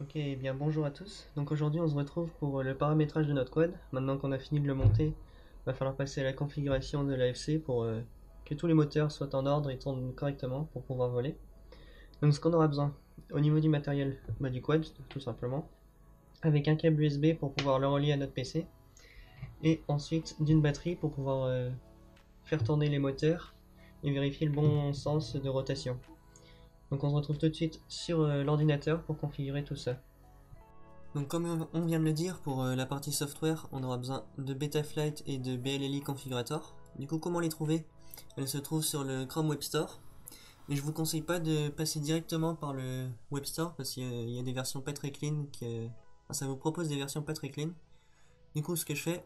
Ok, eh bien bonjour à tous. Donc aujourd'hui on se retrouve pour le paramétrage de notre quad. Maintenant qu'on a fini de le monter, il va falloir passer à la configuration de l'AFC pour euh, que tous les moteurs soient en ordre et tournent correctement pour pouvoir voler. Donc ce qu'on aura besoin au niveau du matériel, bah, du quad tout simplement, avec un câble USB pour pouvoir le relier à notre PC, et ensuite d'une batterie pour pouvoir euh, faire tourner les moteurs et vérifier le bon sens de rotation. Donc on se retrouve tout de suite sur euh, l'ordinateur pour configurer tout ça. Donc comme on vient de le dire, pour euh, la partie software, on aura besoin de Betaflight et de BLLI Configurator. Du coup, comment les trouver? Elles se trouvent sur le Chrome Web Store. Et je vous conseille pas de passer directement par le Web Store parce qu'il y a des versions pas très clean. Que... ça vous propose des versions pas très clean. Du coup, ce que je fais,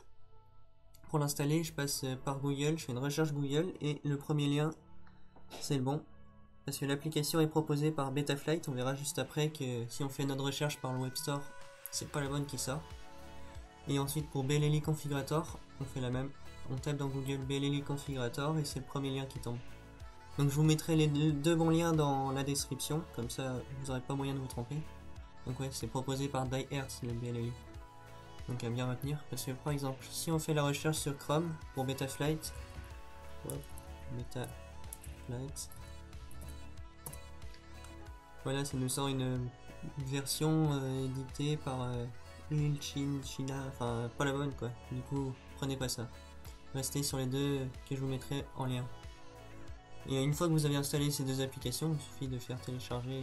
pour l'installer, je passe par Google, je fais une recherche Google et le premier lien, c'est le bon parce que l'application est proposée par Betaflight. On verra juste après que si on fait notre recherche par le Web Store, c'est pas la bonne qui sort. Et ensuite pour BLLI Configurator, on fait la même. On tape dans Google BLLI Configurator et c'est le premier lien qui tombe. Donc je vous mettrai les deux, bons liens dans la description, comme ça vous n'aurez pas moyen de vous tromper. Donc ouais, c'est proposé par DieHertz le BLLI. Donc à bien retenir, parce que par exemple, si on fait la recherche sur Chrome pour Betaflight, Betaflight, voilà, ça nous sort une version euh, éditée par euh, China, enfin pas la bonne quoi. Du coup, prenez pas ça. Restez sur les deux que je vous mettrai en lien. Et une fois que vous avez installé ces deux applications, il suffit de faire télécharger,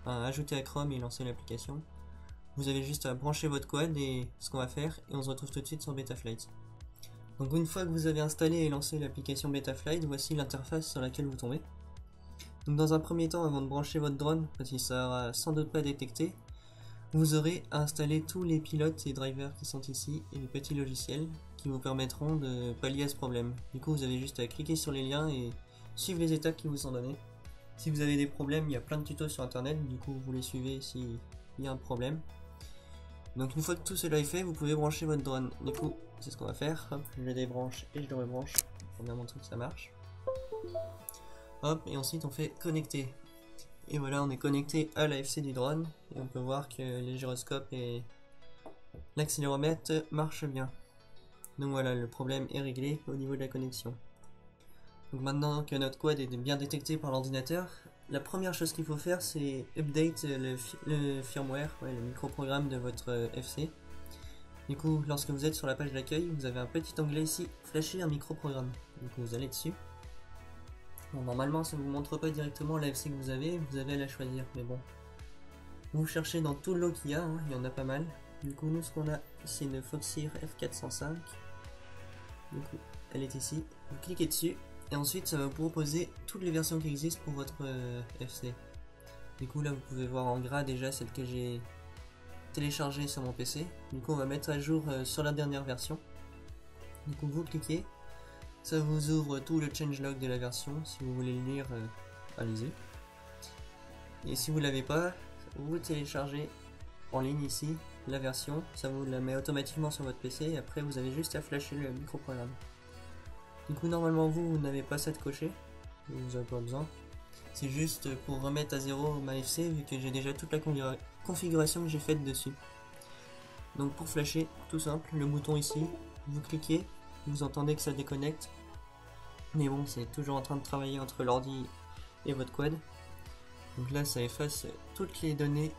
enfin, ajouter à Chrome et lancer l'application. Vous avez juste à brancher votre quad et ce qu'on va faire, et on se retrouve tout de suite sur Betaflight. Donc une fois que vous avez installé et lancé l'application Betaflight, voici l'interface sur laquelle vous tombez. Donc dans un premier temps, avant de brancher votre drone, parce qu'il sera sans doute pas détecté, vous aurez à installer tous les pilotes et drivers qui sont ici et les petits logiciels qui vous permettront de pallier à ce problème. Du coup, vous avez juste à cliquer sur les liens et suivre les étapes qui vous sont données. Si vous avez des problèmes, il y a plein de tutos sur internet, du coup vous les suivez s'il y a un problème. Donc une fois que tout cela est fait, vous pouvez brancher votre drone. Du coup, c'est ce qu'on va faire. Hop, je le débranche et je le rebranche pour bien montrer que ça marche. Hop, et ensuite on fait connecter. Et voilà, on est connecté à l'AFC du drone. Et on peut voir que les gyroscopes et l'accéléromètre marchent bien. Donc voilà, le problème est réglé au niveau de la connexion. Donc maintenant que notre quad est bien détecté par l'ordinateur, la première chose qu'il faut faire c'est update le, firmware, le microprogramme de votre FC. Du coup, lorsque vous êtes sur la page d'accueil, vous avez un petit onglet ici, flasher un microprogramme. Donc vous allez dessus normalement, ça ne vous montre pas directement l'AFC que vous avez, vous avez à la choisir, mais bon. Vous cherchez dans tout le lot qu'il y a, hein, il y en a pas mal. Du coup, nous, ce qu'on a, c'est une Foxeer F405. Du coup, elle est ici. Vous cliquez dessus, et ensuite, ça va vous proposer toutes les versions qui existent pour votre euh, FC. Du coup, là, vous pouvez voir en gras déjà celle que j'ai téléchargée sur mon PC. Du coup, on va mettre à jour euh, sur la dernière version. Du coup, vous cliquez, ça vous ouvre tout le changelog de la version. Si vous voulez le lire, euh, allez-y. Et si vous l'avez pas, vous téléchargez en ligne ici la version. Ça vous la met automatiquement sur votre PC. Et après, vous avez juste à flasher le microprogramme. Du coup, normalement, vous, vous n'avez pas ça de cocher. Vous n'avez pas besoin. C'est juste pour remettre à zéro ma FC vu que j'ai déjà toute la configuration que j'ai faite dessus. Donc pour flasher, tout simple, le bouton ici, vous cliquez, vous entendez que ça déconnecte. Mais bon, c'est toujours en train de travailler entre l'ordi et votre quad. Donc là, ça efface toutes les données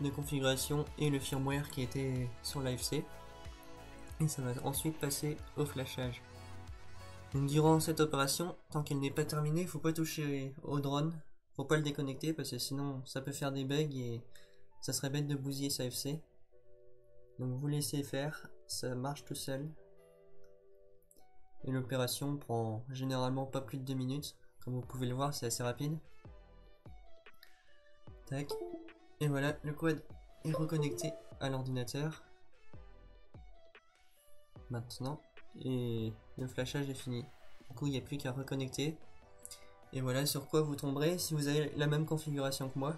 de configuration et le firmware qui était sur l'AFC. Et ça va ensuite passer au flashage. Donc durant cette opération, tant qu'elle n'est pas terminée, faut pas toucher au drone, faut pas le déconnecter parce que sinon ça peut faire des bugs et ça serait bête de bousiller sa FC. Donc vous laissez faire, ça marche tout seul. Et l'opération prend généralement pas plus de 2 minutes. Comme vous pouvez le voir, c'est assez rapide. Tac. Et voilà, le quad est reconnecté à l'ordinateur. Maintenant. Et le flashage est fini. Du coup, il n'y a plus qu'à reconnecter. Et voilà sur quoi vous tomberez si vous avez la même configuration que moi.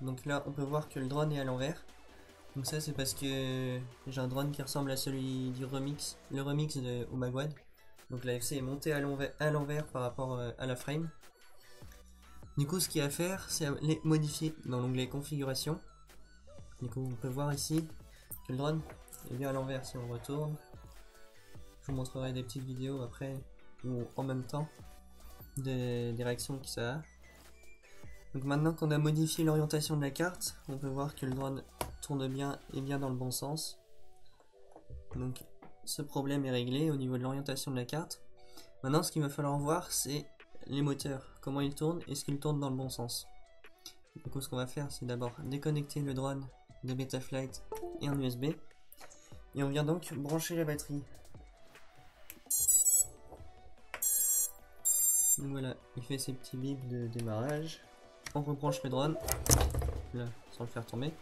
Donc là, on peut voir que le drone est à l'envers. Donc ça, c'est parce que j'ai un drone qui ressemble à celui du remix, le remix de Omagwad. Donc la FC est montée à l'envers par rapport euh, à la frame. Du coup, ce qu'il y a à faire, c'est les modifier dans l'onglet configuration. Du coup, on peut voir ici que le drone est bien à l'envers si on retourne. Je vous montrerai des petites vidéos après ou en même temps des, des réactions que ça a. Donc maintenant qu'on a modifié l'orientation de la carte, on peut voir que le drone tourne bien et bien dans le bon sens. Ce problème est réglé au niveau de l'orientation de la carte. Maintenant ce qu'il va falloir voir c'est les moteurs, comment ils tournent, est-ce qu'ils tournent dans le bon sens. Du coup ce qu'on va faire c'est d'abord déconnecter le drone de Betaflight et un USB. Et on vient donc brancher la batterie. Donc voilà, il fait ses petits bips de démarrage. On rebranche le drone, là, sans le faire tomber.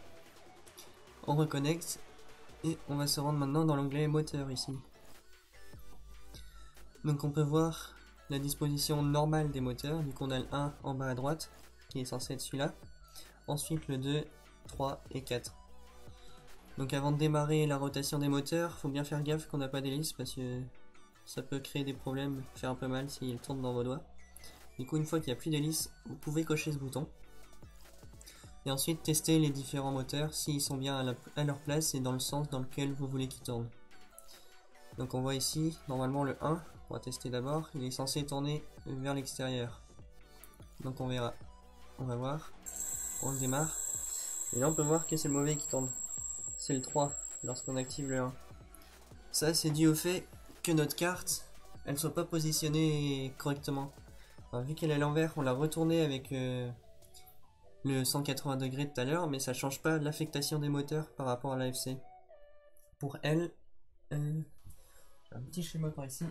On reconnecte et on va se rendre maintenant dans l'onglet moteur ici. Donc on peut voir la disposition normale des moteurs. Du coup on a le 1 en bas à droite qui est censé être celui-là. Ensuite le 2, 3 et 4. Donc avant de démarrer la rotation des moteurs, faut bien faire gaffe qu'on n'a pas d'hélice parce que ça peut créer des problèmes, faire un peu mal s'il tourne dans vos doigts. Du coup une fois qu'il n'y a plus d'hélice, vous pouvez cocher ce bouton. Et ensuite tester les différents moteurs s'ils sont bien à, leur place et dans le sens dans lequel vous voulez qu'ils tournent. Donc on voit ici, normalement le 1, on va tester d'abord, il est censé tourner vers l'extérieur. Donc on verra. On va voir. On le démarre. Et là on peut voir que c'est le mauvais qui tourne. C'est le 3 lorsqu'on active le 1. Ça c'est dû au fait que notre carte, elle soit pas positionnée correctement. vu qu'elle est à l'envers, on l'a retournée avec... Euh, le 180 degrés tout à l'heure, mais ça change pas l'affectation des moteurs par rapport à l'AFC. Pour elle, euh, un petit schéma par ici.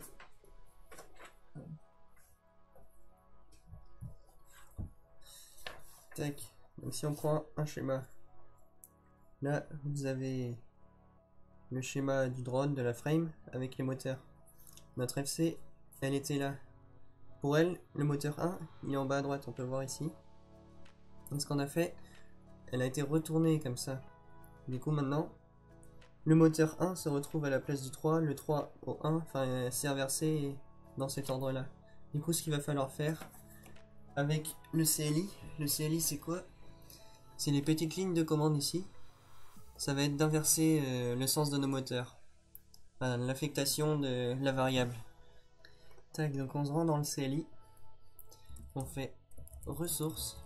Tac. Donc si on prend un schéma, là vous avez le schéma du drone, de la frame, avec les moteurs. Notre FC, elle était là. Pour elle, le moteur 1, il est en bas à droite, on peut voir ici ce qu'on a fait, elle a été retournée comme ça. Du coup maintenant, le moteur 1 se retrouve à la place du 3, le 3 au 1, enfin c'est inversé dans cet ordre-là. Du coup ce qu'il va falloir faire avec le CLI, le CLI c'est quoi? C'est les petites lignes de commande ici. Ça va être d'inverser euh, le sens de nos moteurs. Enfin, l'affectation de la variable. Tac, donc on se rend dans le CLI. On fait ressources.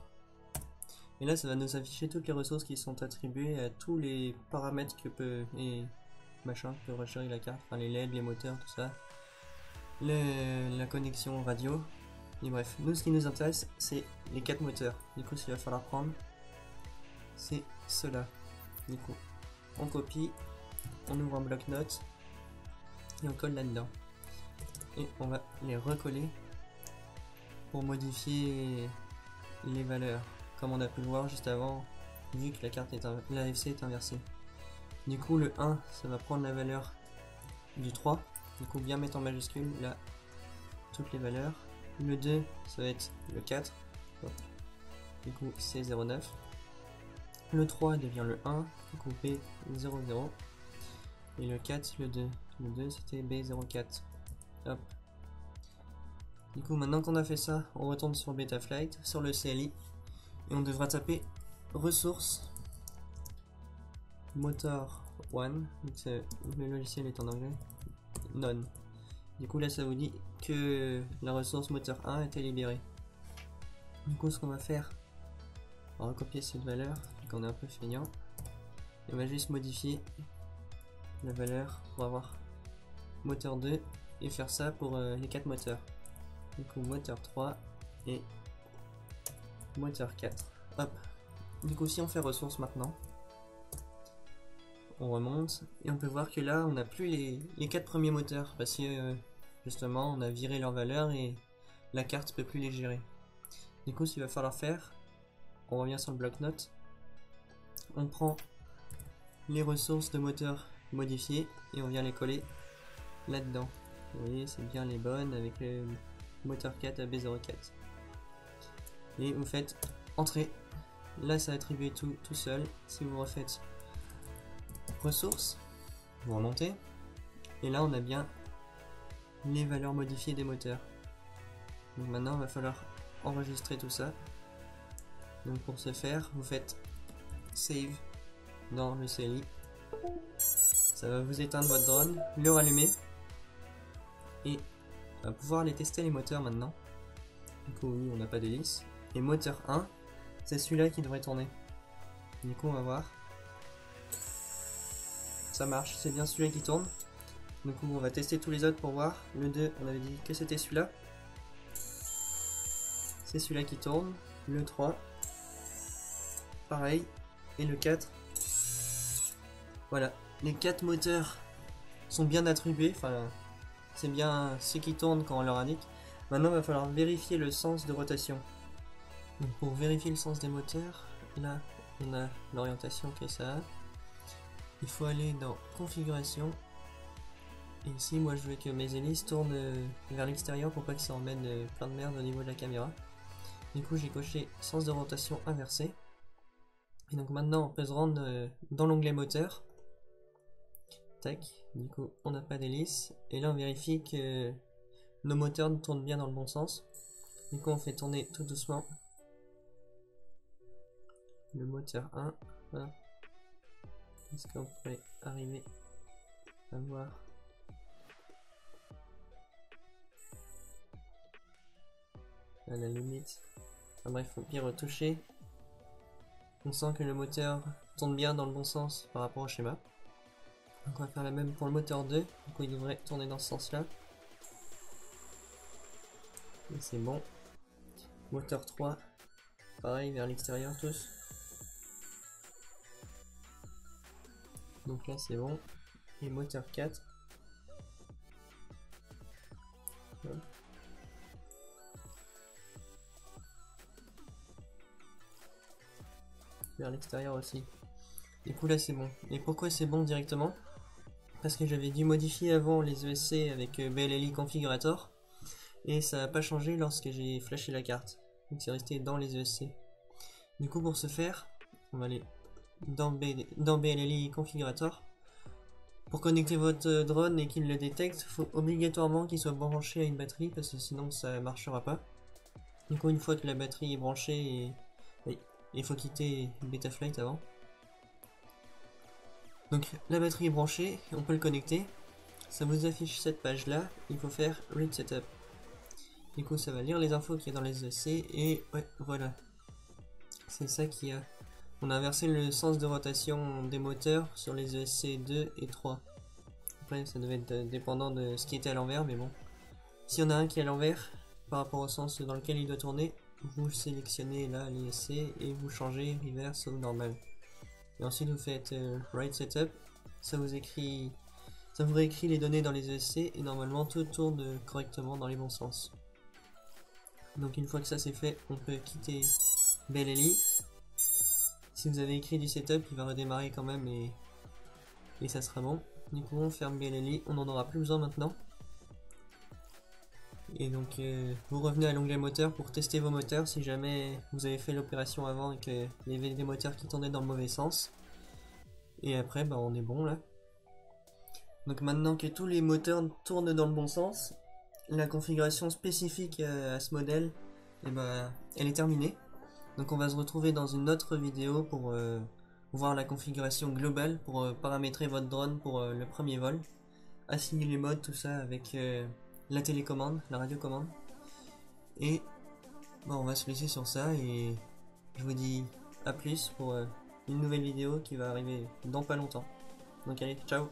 Et là, ça va nous afficher toutes les ressources qui sont attribuées à tous les paramètres que peut et machin que rechérir la carte, enfin les LED, les moteurs, tout ça, la connexion radio. Et bref, nous ce qui nous intéresse, c'est les quatre moteurs. Du coup, ce qu'il va falloir prendre, c'est cela. Du coup, on copie, on ouvre un bloc-notes et on colle là-dedans. Et on va les recoller pour modifier les valeurs comme on a pu le voir juste avant, vu que la carte est l'AFC est inversée. Du coup, le 1, ça va prendre la valeur du 3. Du coup, bien mettre en majuscule là toutes les valeurs. Le 2, ça va être le 4. Du coup, c'est 0,9. Le 3 devient le 1. Du coup, B00. Et le 4, le 2. Le 2, c'était B04. Hop. Du coup, maintenant qu'on a fait ça, on retourne sur Betaflight, sur le CLI, et on devra taper ressources. Motor one. Le logiciel est en anglais. None. Du coup là ça vous dit que la ressource moteur 1 a été libérée. Du coup ce qu'on va faire on va recopier cette valeur qu'on est un peu feignant. Et on va juste modifier la valeur pour avoir moteur 2 et faire ça pour euh, les 4 moteurs. Du coup moteur 3 et moteur 4. Hop. Du coup, si on fait ressources maintenant, on remonte et on peut voir que là, on n'a plus les, les 4 premiers moteurs parce que euh, justement, on a viré leur valeur et la carte peut plus les gérer. Du coup, ce qu'il va falloir faire, on revient sur le bloc-notes, on prend les ressources de moteur modifiées et on vient les coller là-dedans. Vous voyez, c'est bien les bonnes avec le moteur 4 à B04 et vous faites entrer. Là, ça attribue tout, tout seul. Si vous refaites ressources, vous remontez. Et là, on a bien les valeurs modifiées des moteurs. Donc maintenant, il va falloir enregistrer tout ça. Donc pour ce faire, vous faites save dans le CLI. Ça va vous éteindre votre drone, le rallumer. Et on va pouvoir aller tester les moteurs maintenant. Du coup, oui, on n'a pas d'hélice. Moteur 1, c'est celui-là qui devrait tourner. Du coup, on va voir. Ça marche, c'est bien celui-là qui tourne. Du coup, on va tester tous les autres pour voir. Le 2, on avait dit que c'était celui-là. C'est celui-là qui tourne. Le 3, pareil. Et le 4, voilà. Les 4 moteurs sont bien attribués. Enfin, c'est bien ceux qui tournent quand on leur indique. Maintenant, il va falloir vérifier le sens de rotation. Pour vérifier le sens des moteurs, là, on a l'orientation que ça a. Il faut aller dans configuration. Et ici, moi, je veux que mes hélices tournent euh, vers l'extérieur pour pas que ça emmène euh, plein de merde au niveau de la caméra. Du coup, j'ai coché sens de rotation inversé. Et donc maintenant, on peut se rendre euh, dans l'onglet moteur. Tac, du coup, on n'a pas d'hélice. Et là, on vérifie que nos moteurs tournent bien dans le bon sens. Du coup, on fait tourner tout doucement le moteur 1. Est-ce qu'on pourrait arriver à voir à la limite? Enfin bref faut bien retoucher. On sent que le moteur tourne bien dans le bon sens par rapport au schéma. Donc on va faire la même pour le moteur 2 donc il devrait tourner dans ce sens là et c'est bon. Moteur 3 pareil vers l'extérieur tous Donc là c'est bon. Et moteur 4. Vers l'extérieur aussi. Du coup là c'est bon. Et pourquoi c'est bon directement? Parce que j'avais dû modifier avant les ESC avec euh, BLLI Configurator. Et ça n'a pas changé lorsque j'ai flashé la carte. Donc c'est resté dans les ESC. Du coup pour ce faire, on va aller dans, BLLI Configurator. Pour connecter votre drone et qu'il le détecte, il faut obligatoirement qu'il soit branché à une batterie parce que sinon ça marchera pas. Du coup, une fois que la batterie est branchée, il faut quitter Betaflight avant. Donc la batterie est branchée, on peut le connecter. Ça vous affiche cette page là, il faut faire Read Setup. Du coup, ça va lire les infos qu'il y a dans les ESC et voilà. C'est ça qui a on a inversé le sens de rotation des moteurs sur les ESC 2 et 3. Après, ça devait être dépendant de ce qui était à l'envers, mais bon. S'il y en a un qui est à l'envers, par rapport au sens dans lequel il doit tourner, vous sélectionnez là l'ESC et vous changez reverse ou normal. Et ensuite vous faites euh, right setup, ça vous écrit, ça vous réécrit les données dans les ESC et normalement tout tourne correctement dans les bons sens. Donc une fois que ça c'est fait, on peut quitter BLLI si vous avez écrit du setup, il va redémarrer quand même et, et ça sera bon. Du coup, on ferme BLLI, on n'en aura plus besoin maintenant. Et donc, euh, vous revenez à l'onglet moteur pour tester vos moteurs si jamais vous avez fait l'opération avant et qu'il y avait des moteurs qui tournaient dans le mauvais sens. Et après, bah, on est bon là. Donc maintenant que tous les moteurs tournent dans le bon sens, la configuration spécifique à ce modèle, eh bah, elle est terminée. Donc on va se retrouver dans une autre vidéo pour euh, voir la configuration globale, pour euh, paramétrer votre drone pour euh, le premier vol, assigner les modes, tout ça avec la télécommande, la radiocommande. Et bon, on va se laisser sur ça et je vous dis à plus pour une nouvelle vidéo qui va arriver dans pas longtemps. Donc allez, ciao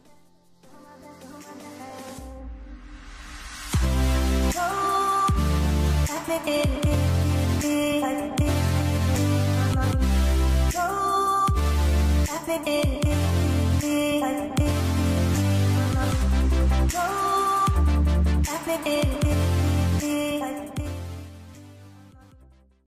Thank you.